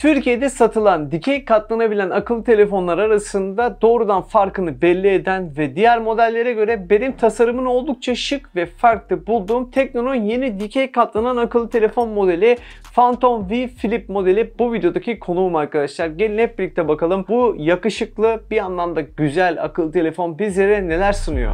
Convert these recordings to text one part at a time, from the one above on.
Türkiye'de satılan dikey katlanabilen akıllı telefonlar arasında doğrudan farkını belli eden ve diğer modellere göre benim tasarımın oldukça şık ve farklı bulduğum Tekno'nun yeni dikey katlanan akıllı telefon modeli Phantom V Flip modeli bu videodaki konuğum arkadaşlar. Gelin hep birlikte bakalım bu yakışıklı bir anlamda güzel akıllı telefon bizlere neler sunuyor.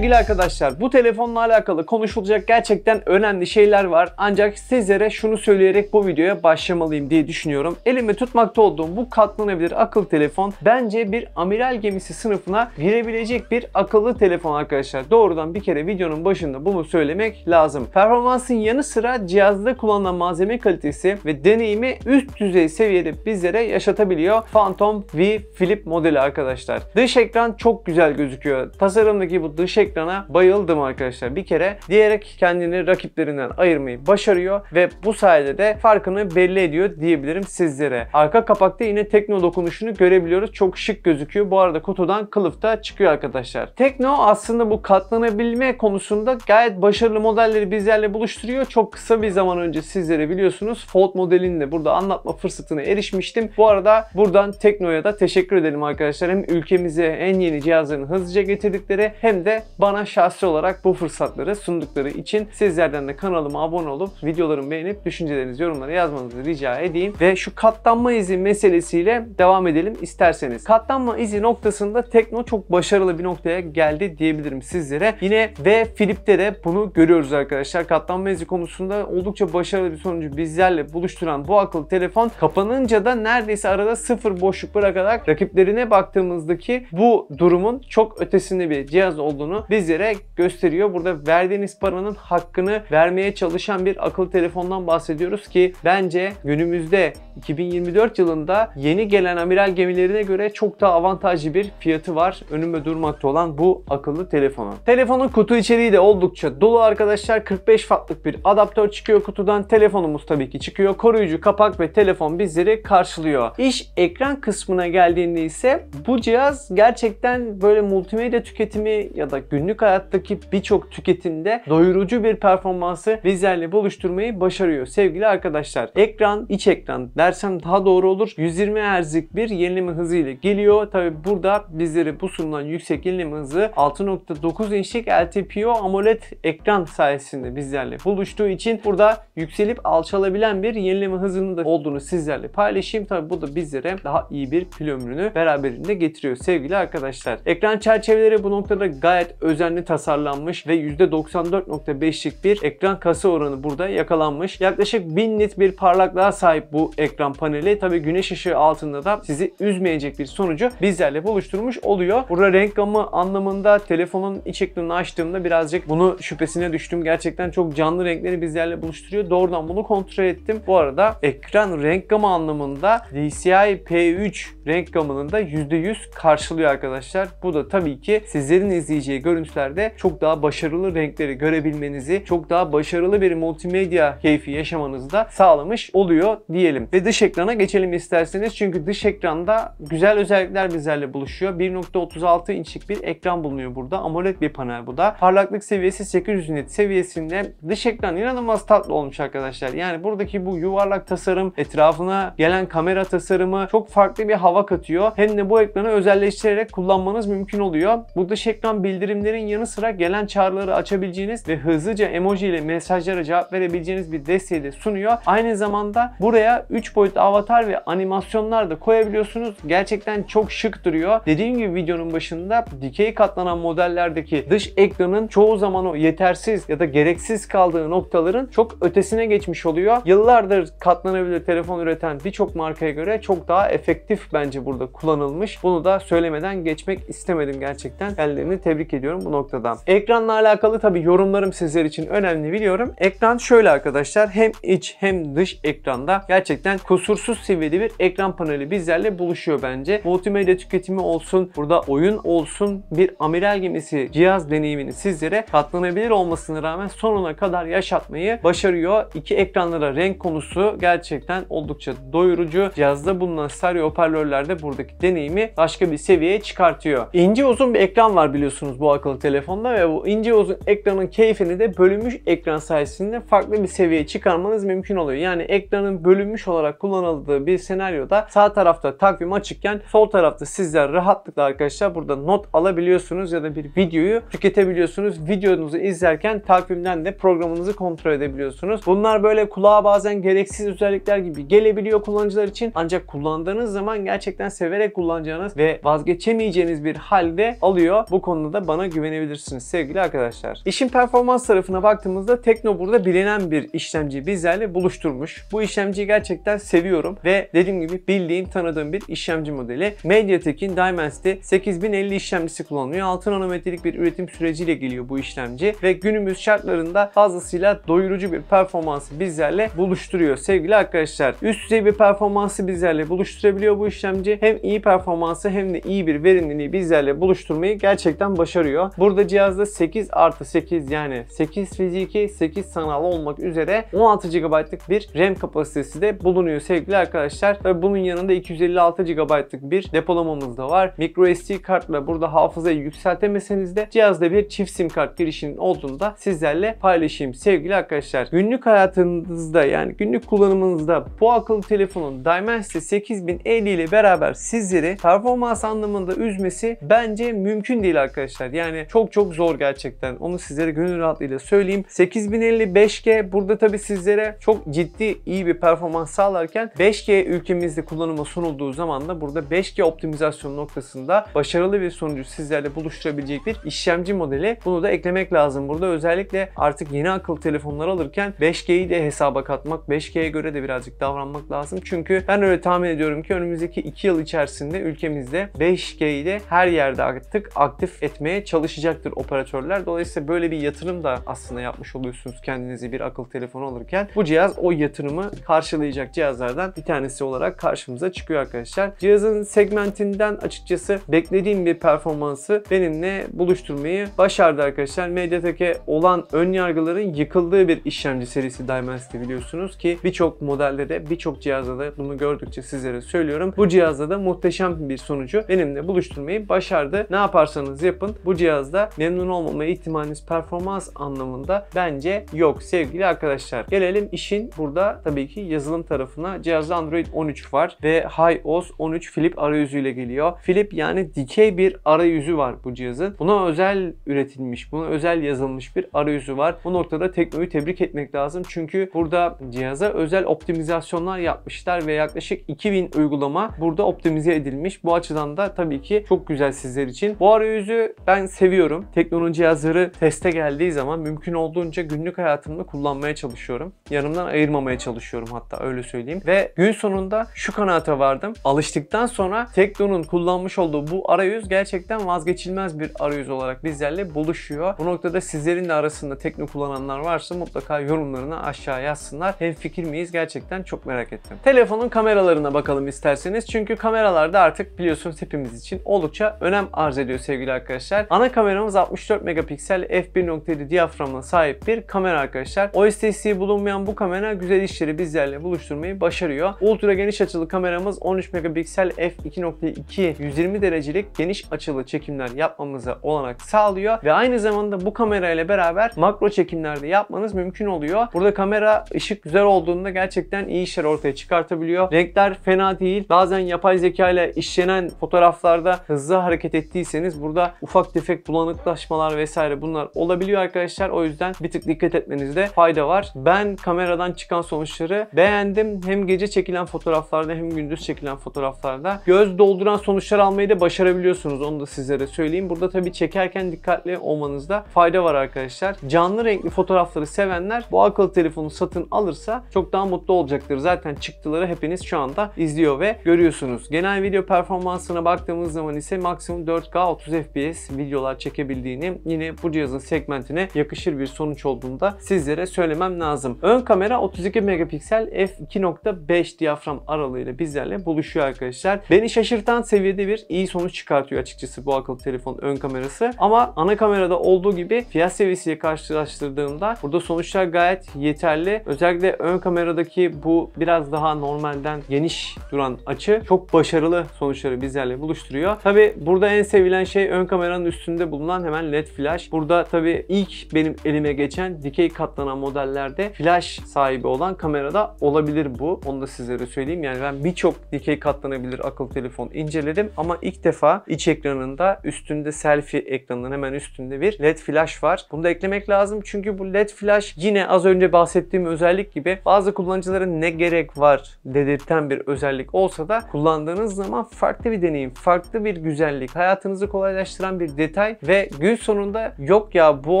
Sevgili arkadaşlar bu telefonla alakalı konuşulacak gerçekten önemli şeyler var. Ancak sizlere şunu söyleyerek bu videoya başlamalıyım diye düşünüyorum. Elime tutmakta olduğum bu katlanabilir akıllı telefon bence bir amiral gemisi sınıfına girebilecek bir akıllı telefon arkadaşlar. Doğrudan bir kere videonun başında bunu söylemek lazım. Performansın yanı sıra cihazda kullanılan malzeme kalitesi ve deneyimi üst düzey seviyede bizlere yaşatabiliyor. Phantom V Flip modeli arkadaşlar. Dış ekran çok güzel gözüküyor. Tasarımdaki bu dış ekrana bayıldım arkadaşlar. Bir kere diyerek kendini rakiplerinden ayırmayı başarıyor ve bu sayede de farkını belli ediyor diyebilirim sizlere. Arka kapakta yine Tekno dokunuşunu görebiliyoruz. Çok şık gözüküyor. Bu arada kutudan kılıf da çıkıyor arkadaşlar. Tekno aslında bu katlanabilme konusunda gayet başarılı modelleri bizlerle buluşturuyor. Çok kısa bir zaman önce sizlere biliyorsunuz Fold modelini de burada anlatma fırsatına erişmiştim. Bu arada buradan Tekno'ya da teşekkür edelim arkadaşlar. Hem ülkemize en yeni cihazlarını hızlıca getirdikleri hem de bana şahsi olarak bu fırsatları sundukları için sizlerden de kanalıma abone olup videolarımı beğenip düşüncelerinizi yorumlara yazmanızı rica edeyim. Ve şu katlanma izi meselesiyle devam edelim isterseniz. Katlanma izi noktasında Tekno çok başarılı bir noktaya geldi diyebilirim sizlere. Yine ve Philip'te de bunu görüyoruz arkadaşlar. Katlanma izi konusunda oldukça başarılı bir sonucu bizlerle buluşturan bu akıllı telefon kapanınca da neredeyse arada sıfır boşluk bırakarak rakiplerine baktığımızdaki bu durumun çok ötesinde bir cihaz olduğunu bizlere gösteriyor. Burada verdiğiniz paranın hakkını vermeye çalışan bir akıllı telefondan bahsediyoruz ki bence günümüzde 2024 yılında yeni gelen amiral gemilerine göre çok daha avantajlı bir fiyatı var. Önüme durmakta olan bu akıllı telefonun. Telefonun kutu içeriği de oldukça dolu arkadaşlar. 45 wattlık bir adaptör çıkıyor kutudan. Telefonumuz tabii ki çıkıyor. Koruyucu kapak ve telefon bizleri karşılıyor. İş ekran kısmına geldiğinde ise bu cihaz gerçekten böyle multimedya tüketimi ya da günlük hayattaki birçok tüketimde doyurucu bir performansı bizlerle buluşturmayı başarıyor sevgili arkadaşlar. Ekran, iç ekran dersem daha doğru olur. 120 Hz'lik bir yenileme hızı ile geliyor. Tabi burada bizlere bu sunulan yüksek yenileme hızı 6.9 inçlik LTPO AMOLED ekran sayesinde bizlerle buluştuğu için burada yükselip alçalabilen bir yenileme hızının da olduğunu sizlerle paylaşayım. Tabi bu da bizlere daha iyi bir pil ömrünü beraberinde getiriyor sevgili arkadaşlar. Ekran çerçeveleri bu noktada gayet özenli tasarlanmış ve %94.5'lik bir ekran kasa oranı burada yakalanmış. Yaklaşık 1000 nit bir parlaklığa sahip bu ekran paneli. Tabi güneş ışığı altında da sizi üzmeyecek bir sonucu bizlerle buluşturmuş oluyor. Burada renk gamı anlamında telefonun iç ekranını açtığımda birazcık bunu şüphesine düştüm. Gerçekten çok canlı renkleri bizlerle buluşturuyor. Doğrudan bunu kontrol ettim. Bu arada ekran renk gamı anlamında DCI P3 renk gamının da %100 karşılıyor arkadaşlar. Bu da tabii ki sizlerin izleyeceği görüntülerde çok daha başarılı renkleri görebilmenizi, çok daha başarılı bir multimedya keyfi yaşamanızı da sağlamış oluyor diyelim. Ve dış ekrana geçelim isterseniz. Çünkü dış ekranda güzel özellikler bizlerle buluşuyor. 1.36 inçlik bir ekran bulunuyor burada. AMOLED bir panel bu da. Parlaklık seviyesi 800 nit seviyesinde. Dış ekran inanılmaz tatlı olmuş arkadaşlar. Yani buradaki bu yuvarlak tasarım, etrafına gelen kamera tasarımı çok farklı bir hava katıyor. Hem de bu ekranı özelleştirerek kullanmanız mümkün oluyor. Bu dış ekran bildirimlerin yanı sıra gelen çağrıları açabileceğiniz ve hızlıca emoji ile mesajlara cevap verebileceğiniz bir desteği de sunuyor. Aynı zamanda buraya 3 boyutlu avatar ve animasyonlar da koyabiliyorsunuz. Gerçekten çok şık duruyor. Dediğim gibi videonun başında dikey katlanan modellerdeki dış ekranın çoğu zaman o yetersiz ya da gereksiz kaldığı noktaların çok ötesine geçmiş oluyor. Yıllardır katlanabilir telefon üreten birçok markaya göre çok daha efektif bence burada kullanılmış. Bunu da söylemeden geçmek istemedim gerçekten. Ellerini tebrik ediyorum bu noktada. Ekranla alakalı tabii yorumlarım sizler için önemli biliyorum. Ekran şöyle arkadaşlar hem iç hem dış ekranda gerçekten kusursuz seviyede bir ekran paneli bizlerle buluşuyor bence. Multimedya tüketimi olsun, burada oyun olsun bir amiral gemisi cihaz deneyimini sizlere katlanabilir olmasına rağmen sonuna kadar yaşatmayı başarıyor. İki ekranlara renk konusu gerçekten oldukça doyurucu. Cihazda bulunan stereo hoparlörlerde buradaki deneyimi başka bir seviyeye çıkartıyor. İnce uzun bir ekran var biliyorsunuz bu akıllı telefonda ve bu ince uzun ekranın keyfini de bölünmüş ekran sayesinde farklı bir seviyeye çıkarmanız mümkün oluyor. Yani ekranın bölünmüş olarak kullanıldığı bir senaryoda sağ tarafta takvim açıkken sol tarafta sizler rahatlıkla arkadaşlar burada not alabiliyorsunuz ya da bir videoyu tüketebiliyorsunuz. Videonuzu izlerken takvimden de programınızı kontrol edebiliyorsunuz. Bunlar böyle kulağa bazen gereksiz özellikler gibi gelebiliyor kullanıcılar için. Ancak kullandığınız zaman gerçekten severek kullanacağınız ve vazgeçemeyeceğiniz bir halde alıyor. Bu konuda da bana güvenebilirsiniz sevgili arkadaşlar. İşin performans tarafına baktığımızda Tekno burada bilinen bir işlemci bizlerle buluşturmuş. Bu işlemciyi gerçekten seviyorum ve dediğim gibi bildiğim, tanıdığım bir işlemci modeli. MediaTek'in Dimensity 8050 işlemcisi kullanılıyor. 6 nanometrelik bir üretim süreciyle geliyor bu işlemci ve günümüz şartlarında fazlasıyla doyurucu bir performansı bizlerle buluşturuyor sevgili arkadaşlar. Üst düzey bir performansı bizlerle buluşturabiliyor bu işlemci. Hem iyi performansı hem de iyi bir verimliliği bizlerle buluşturmayı gerçekten başarıyor. Burada cihazda 8 artı 8 yani 8 fiziki 8 sanal olmak üzere 16 GB'lık bir RAM kapasitesi de bulunuyor sevgili arkadaşlar. Tabi bunun yanında 256 GB'lık bir depolamamız da var. MicroSD kartla burada hafızayı yükseltemeseniz de cihazda bir çift sim kart girişinin olduğunda sizlerle paylaşayım sevgili arkadaşlar. Günlük hayatınızda yani günlük kullanımınızda bu akıllı telefonun Dimensity 8050 ile beraber sizleri performans anlamında üzmesi bence mümkün değil arkadaşlar. Yani çok çok zor gerçekten. Onu sizlere gönül rahatlığıyla söyleyeyim. 8050 5G burada tabi sizlere çok ciddi iyi bir performans sağlarken 5G ülkemizde kullanıma sunulduğu zaman da burada 5G optimizasyon noktasında başarılı bir sonucu sizlerle buluşturabilecek bir işlemci modeli. Bunu da eklemek lazım. Burada özellikle artık yeni akıllı telefonlar alırken 5G'yi de hesaba katmak, 5G'ye göre de birazcık davranmak lazım. Çünkü ben öyle tahmin ediyorum ki önümüzdeki 2 yıl içerisinde ülkemizde 5G'yi de her yerde artık aktif etmeye çalışacaktır operatörler. Dolayısıyla böyle bir yatırım da aslında yapmış oluyorsunuz kendinize bir akıllı telefon alırken. Bu cihaz o yatırımı karşılayacak cihazlardan bir tanesi olarak karşımıza çıkıyor arkadaşlar. Cihazın segmentinden açıkçası beklediğim bir performansı benimle buluşturmayı başardı arkadaşlar. MediaTek'e olan ön yargıların yıkıldığı bir işlemci serisi Dimensity biliyorsunuz ki birçok modelde de birçok cihazda da bunu gördükçe sizlere söylüyorum. Bu cihazda da muhteşem bir sonucu benimle buluşturmayı başardı. Ne yaparsanız yapın bu cihazda memnun olmama ihtimaliniz performans anlamında bence yok sevgili arkadaşlar. Gelelim işin burada tabii ki yazılım tarafına. Cihazda Android 13 var ve HiOS 13 Flip arayüzüyle geliyor. Flip yani dikey bir arayüzü var bu cihazın. Buna özel üretilmiş, buna özel yazılmış bir arayüzü var. Bu noktada Tekno'yu tebrik etmek lazım. Çünkü burada cihaza özel optimizasyonlar yapmışlar ve yaklaşık 2000 uygulama burada optimize edilmiş. Bu açıdan da tabii ki çok güzel sizler için. Bu arayüzü ben seviyorum. Tekno'nun cihazları teste geldiği zaman mümkün olduğunca günlük hayatımda kullanmaya çalışıyorum. Yanımdan ayırmamaya çalışıyorum hatta öyle söyleyeyim. Ve gün sonunda şu kanaate vardım. Alıştıktan sonra Tekno'nun kullanmış olduğu bu arayüz gerçekten vazgeçilmez bir arayüz olarak bizlerle buluşuyor. Bu noktada sizlerin de arasında Tekno kullananlar varsa mutlaka yorumlarını aşağı yazsınlar. Hem fikir miyiz gerçekten çok merak ettim. Telefonun kameralarına bakalım isterseniz. Çünkü kameralarda artık biliyorsunuz hepimiz için oldukça önem arz ediyor sevgili arkadaşlar. Ana kameramız 64 megapiksel f1.7 diyaframına sahip bir kamera arkadaşlar. OIS bulunmayan bu kamera güzel işleri bizlerle buluşturmayı başarıyor. Ultra geniş açılı kameramız 13 megapiksel f2.2 120 derecelik geniş açılı çekimler yapmamıza olanak sağlıyor ve aynı zamanda bu kamera ile beraber makro çekimlerde yapmanız mümkün oluyor. Burada kamera ışık güzel olduğunda gerçekten iyi işler ortaya çıkartabiliyor. Renkler fena değil. Bazen yapay zeka ile işlenen fotoğraflarda hızlı hareket ettiyseniz burada ufak tefek bulanıklaşmalar vesaire bunlar olabiliyor arkadaşlar. O yüzden bir tık dikkat etmenizde fayda var. Ben kameradan çıkan sonuçları beğendim. Hem gece çekilen fotoğraflarda hem gündüz çekilen fotoğraflarda göz dolduran sonuçlar almayı da başarabiliyorsunuz. Onu da sizlere söyleyeyim. Burada tabii çekerken dikkatli olmanızda fayda var arkadaşlar. Canlı renkli fotoğrafları sevenler bu akıllı telefonu satın alırsa çok daha mutlu olacaktır. Zaten çıktıları hepiniz şu anda izliyor ve görüyorsunuz. Genel video performansına baktığımız zaman ise maksimum 4K 30 FPS video videolar çekebildiğini yine bu cihazın segmentine yakışır bir sonuç olduğunda sizlere söylemem lazım. Ön kamera 32 megapiksel f2.5 diyafram aralığıyla bizlerle buluşuyor arkadaşlar. Beni şaşırtan seviyede bir iyi sonuç çıkartıyor açıkçası bu akıllı telefon ön kamerası. Ama ana kamerada olduğu gibi fiyat seviyesiyle karşılaştırdığımda burada sonuçlar gayet yeterli. Özellikle ön kameradaki bu biraz daha normalden geniş duran açı çok başarılı sonuçları bizlerle buluşturuyor. Tabi burada en sevilen şey ön kameranın üstünde bulunan hemen led flash. Burada tabi ilk benim elime geçen dikey katlanan modellerde flash sahibi olan kamerada olabilir bu. Onu da sizlere söyleyeyim. Yani ben birçok dikey katlanabilir akıllı telefon inceledim ama ilk defa iç ekranında üstünde selfie ekranının hemen üstünde bir led flash var. Bunu da eklemek lazım çünkü bu led flash yine az önce bahsettiğim özellik gibi bazı kullanıcıların ne gerek var dedirten bir özellik olsa da kullandığınız zaman farklı bir deneyim, farklı bir güzellik, hayatınızı kolaylaştıran bir detay ve gün sonunda yok ya bu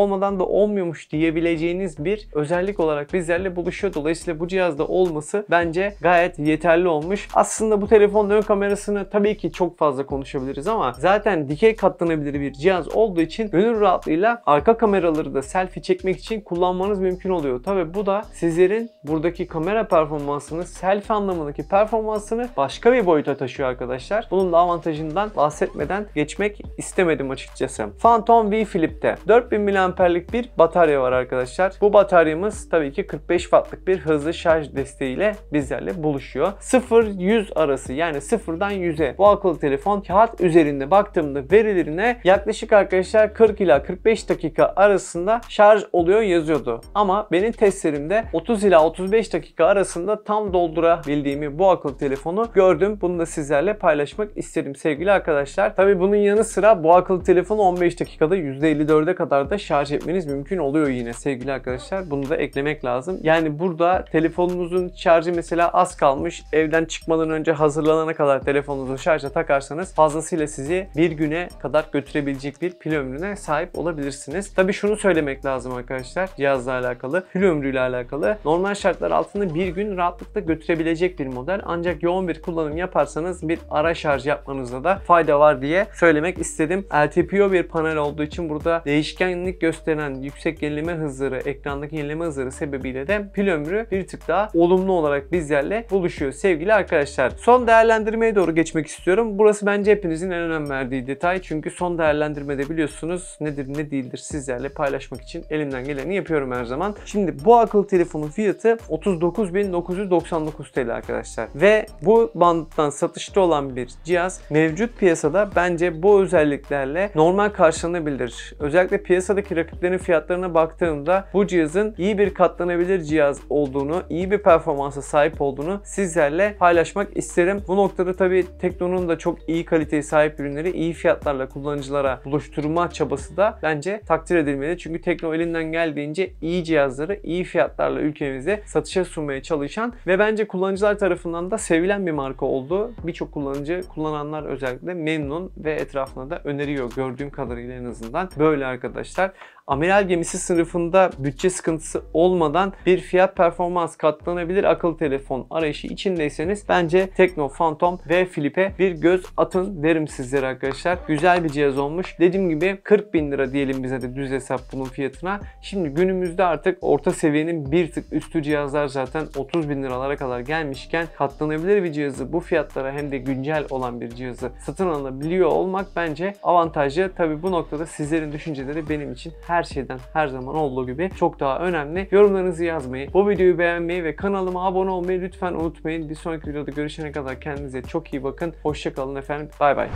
olmadan da olmuyormuş diyebileceğiniz bir özellik olarak bizlerle buluşuyor. Dolayısıyla bu cihazda olması bence gayet yeterli olmuş. Aslında bu telefonun ön kamerasını tabii ki çok fazla konuşabiliriz ama zaten dikey katlanabilir bir cihaz olduğu için gönül rahatlığıyla arka kameraları da selfie çekmek için kullanmanız mümkün oluyor. Tabii bu da sizlerin buradaki kamera performansını, selfie anlamındaki performansını başka bir boyuta taşıyor arkadaşlar. Bunun da avantajından bahsetmeden geçmek istemedim açıkçası. Phantom V Flip'te 4000 mAh'lik bir batarya var arkadaşlar. Bu bataryamız tabii ki 45 wattlık bir hızlı şarj desteğiyle bizlerle buluşuyor. 0-100 arası yani sıfırdan 100'e bu akıllı telefon kağıt üzerinde baktığımda verilerine yaklaşık arkadaşlar 40 ila 45 dakika arasında şarj oluyor yazıyordu. Ama benim testlerimde 30 ila 35 dakika arasında tam doldurabildiğimi bu akıllı telefonu gördüm. Bunu da sizlerle paylaşmak istedim sevgili arkadaşlar. Tabi bunun yanı sıra bu akıllı telefonu 15 dakikada %54'e kadar da şarj etmeniz mümkün oluyor yine sevgili arkadaşlar. Bunu da eklemek lazım. Yani burada telefonunuzun şarjı mesela az kalmış. Evden çıkmadan önce hazırlanana kadar telefonunuzu şarja takarsanız fazlasıyla sizi bir güne kadar götürebilecek bir pil ömrüne sahip olabilirsiniz. Tabi şunu söylemek lazım arkadaşlar cihazla alakalı, pil ömrüyle alakalı. Normal şartlar altında bir gün rahatlıkla götürebilecek bir model. Ancak yoğun bir kullanım yaparsanız bir ara şarj yapmanızda da fayda var diye söylemek istedim. LTPO bir panel olduğu için burada değişkenlik gösteren yüksek yenileme hızları, ekrandaki yenileme hızları sebebiyle de pil ömrü bir tık daha olumlu olarak bizlerle buluşuyor sevgili arkadaşlar. Son değerlendirmeye doğru geçmek istiyorum. Burası bence hepinizin en önem verdiği detay. Çünkü son değerlendirmede biliyorsunuz nedir ne değildir sizlerle paylaşmak için elimden geleni yapıyorum her zaman. Şimdi bu akıllı telefonun fiyatı 39.999 TL arkadaşlar. Ve bu bandtan satışta olan bir cihaz mevcut piyasada bence bu özelliklerle normal karşılanabilir. Özellikle piyasadaki rakiplerin fiyatlarına baktığımda bu cihazın iyi bir katlanabilir cihaz olduğunu, iyi bir performansa sahip olduğunu sizlerle paylaşmak isterim. Bu noktada tabii Tekno'nun da çok iyi kaliteye sahip ürünleri iyi fiyatlarla kullanıcılara buluşturma çabası da bence takdir edilmeli. Çünkü Tekno elinden geldiğince iyi cihazları iyi fiyatlarla ülkemizde satışa sunmaya çalışan ve bence kullanıcılar tarafından da sevilen bir marka oldu. Birçok kullanıcı, kullananlar özellikle memnun ve etrafına da öneriyor gördüğüm kadarıyla en azından. Böyle arkadaşlar amiral gemisi sınıfında bütçe sıkıntısı olmadan bir fiyat performans katlanabilir akıllı telefon arayışı içindeyseniz bence Tekno Phantom ve Flip'e bir göz atın derim sizlere arkadaşlar. Güzel bir cihaz olmuş. Dediğim gibi 40 bin lira diyelim bize de düz hesap bunun fiyatına. Şimdi günümüzde artık orta seviyenin bir tık üstü cihazlar zaten 30 bin liralara kadar gelmişken katlanabilir bir cihazı bu fiyatlara hem de güncel olan bir cihazı satın alabiliyor olmak bence avantajlı. Tabi bu noktada sizlerin düşünceleri benim için her şeyden her zaman olduğu gibi çok daha önemli. Yorumlarınızı yazmayı, bu videoyu beğenmeyi ve kanalıma abone olmayı lütfen unutmayın. Bir sonraki videoda görüşene kadar kendinize çok iyi bakın. Hoşçakalın efendim. Bay bay.